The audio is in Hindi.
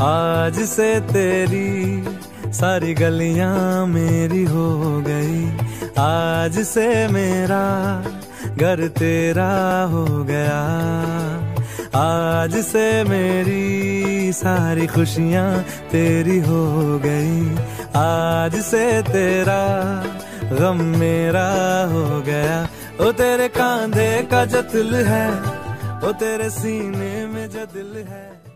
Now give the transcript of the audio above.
आज से तेरी सारी गलियाँ मेरी हो गई। आज से मेरा घर तेरा हो गया। आज से मेरी सारी खुशियाँ तेरी हो गई। आज से तेरा गम मेरा हो गया। ओ तेरे कांधे का जो दिल है, ओ तेरे सीने में जो दिल है।